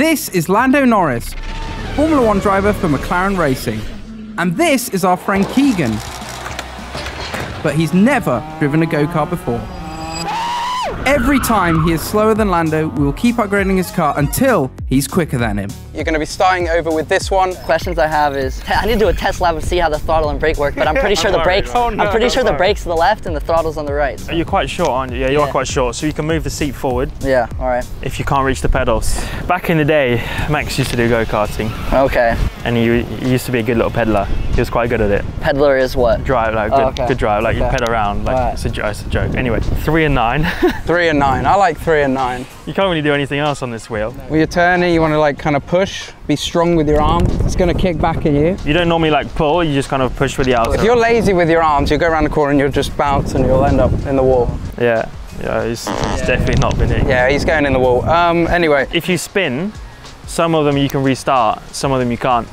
This is Lando Norris, Formula One driver for McLaren Racing. And this is our friend Keegan. But he's never driven a go kart before. Every time he is slower than Lando, we will keep upgrading his car until he's quicker than him. You're going to be starting over with this one. Questions I have is, I need to do a test lab and see how the throttle and brake work, but I'm pretty sure the brakes, Oh, no, I'm pretty don't sure the brakes to the left and the throttle's on the right. so- You're quite short, aren't you? Yeah, you are quite short. So you can move the seat forward Yeah, all right. if you can't reach the pedals. Back in the day, Max used to do go-karting Okay. and he, he used to be a good little peddler. He was quite good at it. Peddler is what? Drive, like Oh, good, okay. good drive, like you Okay. pedal around, like Alright. it's, a, it's a joke. Anyway, three and nine. Three and nine. I like three and nine. you can't really do anything else on this wheel. With your turning, you want to like kind of push, be strong with your arm. It's going to kick back at you. You don't normally like pull, you just kind of push with the outside. If you're lazy with your arms, you go around the corner and you'll just bounce and you'll end up in the wall. Yeah, yeah, he's, he's definitely not been it. Yeah, he's going in the wall. Um, anyway, If you spin, some of them you can restart, some of them you can't.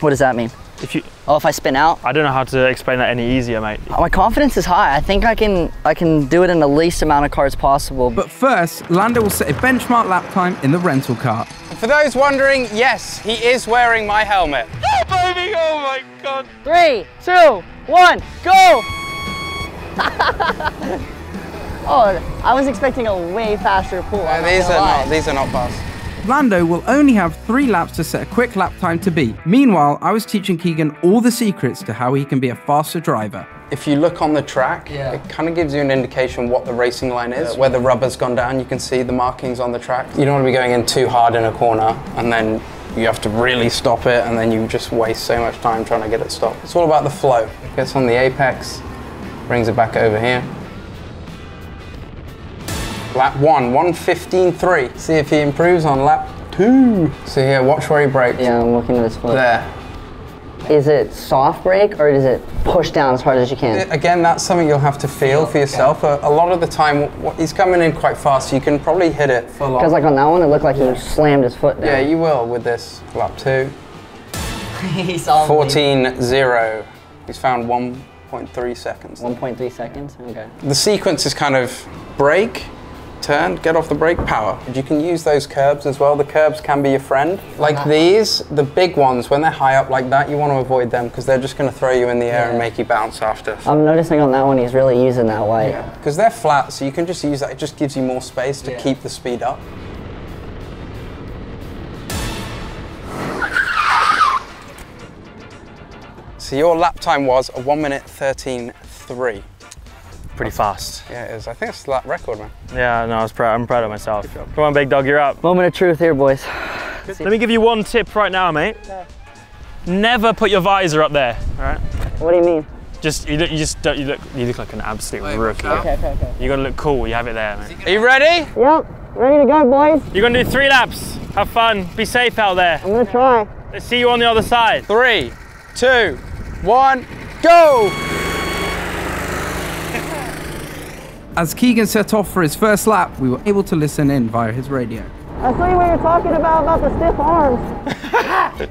What does that mean? If you, Oh, if I spin out? I don't know how to explain that any easier, mate. My confidence is high. I think I can I can do it in the least amount of cars possible. But first, Lando will set a benchmark lap time in the rental car. for those wondering, yes, he is wearing my helmet. Oh, Baby, oh my god. Three, two, one, go! oh, I was expecting a way faster pull. I'm Uh, these are lie. not. These are not fast. Lando will only have three laps to set a quick lap time to beat. Meanwhile, I was teaching Keegan all the secrets to how he can be a faster driver. If you look on the track, Yeah. it kind of gives you an indication what the racing line is. Where the rubber's gone down, you can see the markings on the track. You don't want to be going in too hard in a corner and then you have to really stop it and then you just waste so much time trying to get it stopped. It's all about the flow. Gets on the apex, brings it back over here. Lap one, 115.3. See if he improves on lap two. See here, watch where he brakes. Yeah, I'm looking at this foot. There. Is it soft brake or does it push down as hard as you can? Again, that's something you'll have to feel for yourself. A, a lot of the time, he's coming in quite fast, so you can probably hit it full Because like on that one, it looked like he slammed his foot down. Yeah, you will with this lap two. he saw 14.0. He's found 1.3 seconds. 1.3 seconds. Okay. The sequence is kind of brake, turn, get off the brake, power. You can use those curbs as well. The curbs can be your friend. Like these, the big ones, when they're high up like that, you want to avoid them because they're just going to throw you in the air and make you bounce after. I'm noticing on that one, he's really using that white. Because they're flat, so you can just use that. It just gives you more space to keep the speed up. So your lap time was a 1 minute 13.3. Pretty fast. Yeah, it is. I think it's the lap record, man. Yeah, no, I was proud. I'm proud of myself. Come on, big dog, you're up. Moment of truth here, boys. Let me give you one tip right now, mate. Never put your visor up there. All right. What do you mean? Just you look. You just don't. You look. You look like an absolute rookie. Okay, okay, okay. You gotta look cool. You have it there, mate. Are you ready? Yep, ready to go, boys. You're gonna do three laps. Have fun. Be safe out there. I'm gonna try. Let's see you on the other side. Three, two, one, go! As Keegan set off for his first lap, we were able to listen in via his radio. I saw you what you're talking about, about the stiff arms.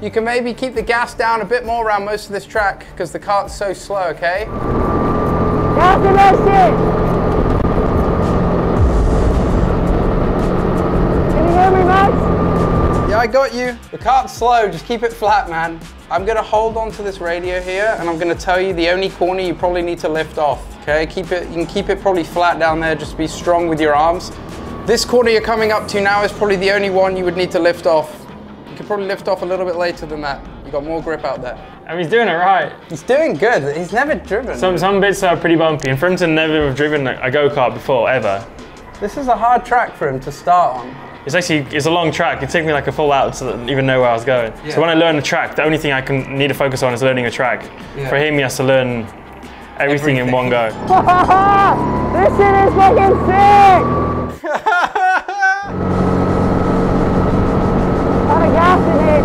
You can maybe keep the gas down a bit more around most of this track because the kart's so slow, okay? Gas in that shit. I got you. The kart's slow, just keep it flat, man. I'm gonna hold on to this radio here and I'm gonna tell you the only corner you probably need to lift off, okay? Keep it, you can keep it probably flat down there, just be strong with your arms. This corner you're coming up to now is probably the only one you would need to lift off. You could probably lift off a little bit later than that. You got more grip out there. I mean, he's doing it right. He's doing good. He's never driven. Some some bits are pretty bumpy, and for him to never have driven a a go kart before ever, this is a hard track for him to start on. It's actually it's a long track. It took me like a full hour to even know where I was going. So when I learn a track, the only thing I can need to focus on is learning a track. For him, he has to learn everything, in one go. this shit is fucking sick. Lot of gas in it.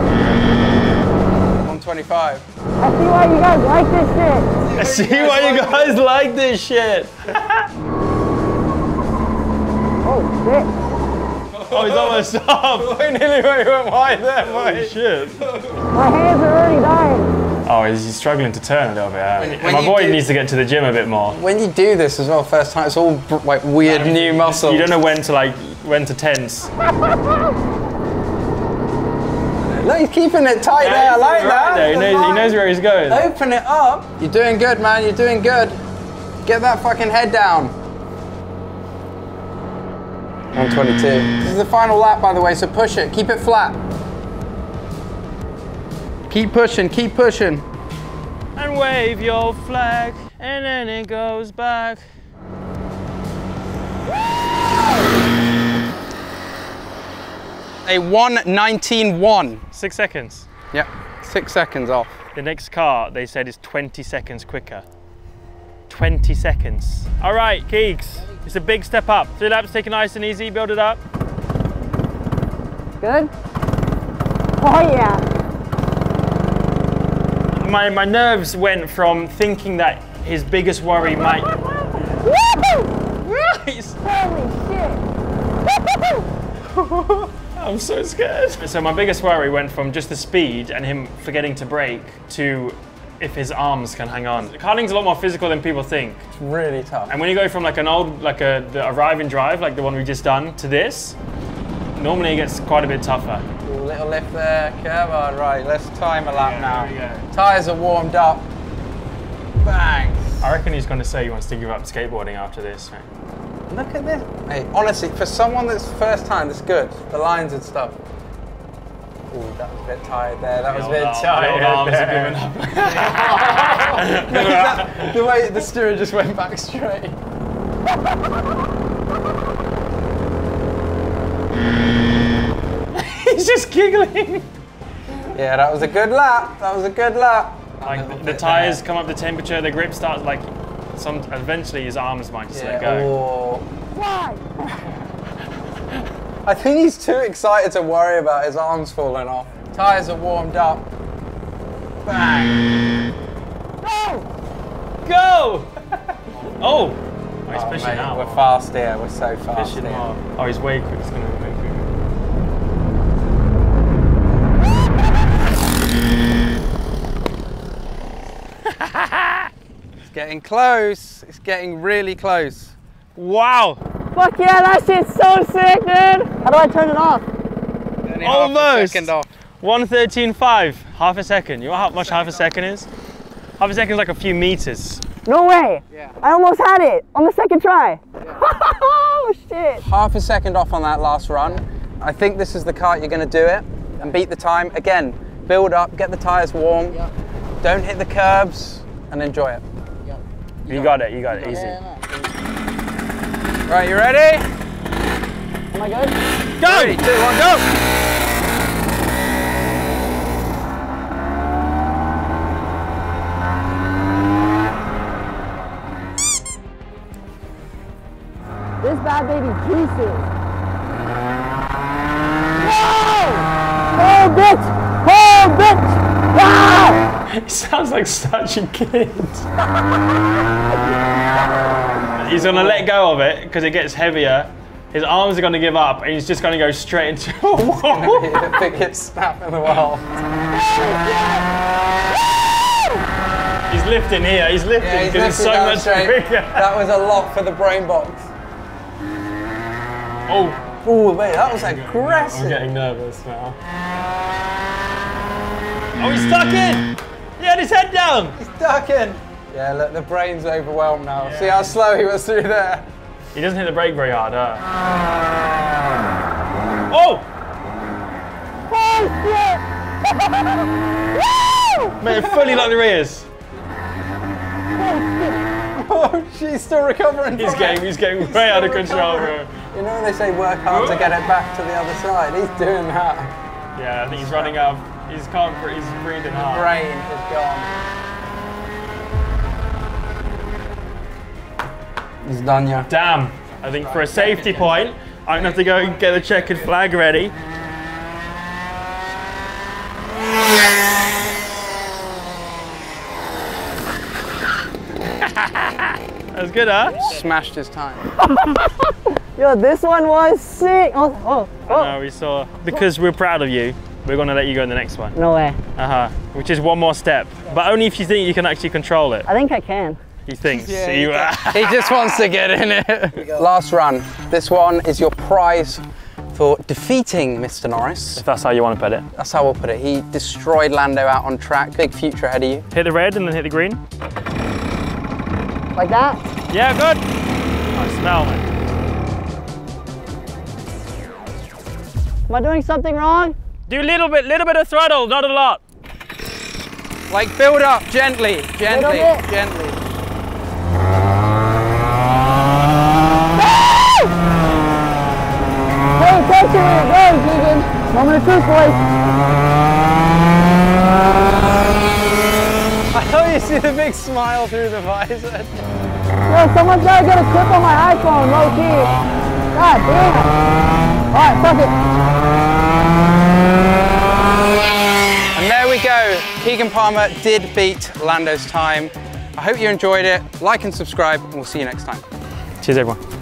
125. I see why you guys like this shit. I see why you guys like this shit. Oh shit. Oh, he's almost up. I nearly went wide there, mate. Shit. My hands are already dying. Oh, he's he's struggling to turn a little bit. uh, when My boy do- needs to get to the gym a bit more. When you do this as well, first time, it's all like weird new muscles. You don't know when to like when to tense. Look, he's keeping it tight there. I like right that. there. He knows, he knows where he's going. Open it up. You're doing good, man. You're doing good. Get that fucking head down. 122. This is the final lap, by the way, so push it. Keep it flat. Keep pushing, keep pushing. And wave your flag, and then it goes back. A 119.1. Six seconds. Yep, six seconds off. The next car, they said, is 20 seconds quicker. 20 seconds. All right, Keegs, it's a big step up. Three laps, take it nice and easy, build it up. Good? Oh yeah. My, my nerves went from thinking that his biggest worry might... Nice. Holy shit. I'm so scared. So my biggest worry went from just the speed and him forgetting to brake to if his arms can hang on. Karting's a lot more physical than people think. It's really tough. And when you go from like an old, like a the arrive and drive, like the one we just done, to this, normally it gets quite a bit tougher. Little lift there, curve on. Right, let's time a lap Yeah, now. Tires are warmed up. Bang. I reckon he's going to say he wants to give up skateboarding after this. Right? Look at this. Hey, honestly, for someone that's first time, that's good. The lines and stuff. Ooh, that was a bit tired there. That was a bit arm- tired. the old arms are giving up. That- the way the steering just went back straight. he's just giggling. Yeah, that was a good lap. That was a good lap. Like the, the tires come up to temperature, the grip starts like some. Eventually, his arms might just let Yeah. go. Oh. I think he's too excited to worry about his arms falling off. Tires are warmed up. Bang. Go! oh, oh, he's Oh, pushing mate, now. We're fast here. We're so fast Pushing here. Oh, he's way quick. He's gonna be way quicker. It's getting close. It's getting really close. Wow! Fuck yeah, that shit's so sick, dude. How do I turn it off? Only half Almost. second off. 113.5, half a second. You know how much half a second is? Half a second is like a few meters. No way. Yeah. I almost had it on the second try. oh shit. Half a second off on that last run. I think this is the kart you're going to do it and beat the time. Again, build up, get the tires warm. Don't hit the curbs and enjoy it. You got it, you got it, easy. Right, you ready? Am I good? Go! Three, two, one, go! This bad baby juices. Whoa! Hold it! Hold it! Ah! He sounds like such a kid. He's gonna let go of it because it gets heavier. His arms are gonna give up and he's just gonna go straight into a wall. the biggest snap in the world. he's lifting here, he's lifting Yeah, he's because it's lifting so much straight. bigger. That was a lot for the brain box. Oh, Oh, mate, that was aggressive. I'm getting nervous now. Oh, he's stuck in! He had his head down! He's stuck in. Yeah, look, the brain's overwhelmed now. Yeah. See how slow he was through there? He doesn't hit the brake very hard, huh? Um, oh! Oh! Man, fully locked the rears. Oh, she's still recovering. He's from getting, it. he's getting way out of control, bro. You know they say work hard to get it back to the other side. He's doing that. Yeah, I think he's running out. of- He's can't. He's breathing hard. Brain is gone. He's done, yeah. Damn. I think for a safety point, I'm gonna have to go and get the checkered flag ready. That's good, huh? Smashed his time. Yo, this one was sick. Oh, oh, oh. No, we saw. Because we're proud of you, we're gonna let you go in the next one. No way. Uh huh. Which is one more step, but only if you think you can actually control it. I think I can. He thinks. Yeah, So he, he just wants to get in it. Last run. This one is your prize for defeating Mr. Norris. If that's how you want to put it. That's how we'll put it. He destroyed Lando out on track. Big future ahead of you. Hit the red and then hit the green. Like that? Yeah, good. I smell, it. Am I doing something wrong? Do a little bit, little bit of throttle, not a lot. Like build up gently, gently, gently. Pay attention where you're going, Keegan. Moment of truth, boys. I thought you see the big smile through the visor. Yo, someone's gotta get a clip on my iPhone, low key. God damn. Alright, fuck it. And there we go. Keegan Palmer did beat Lando's time. I hope you enjoyed it. Like and subscribe, and we'll see you next time. Cheers, everyone.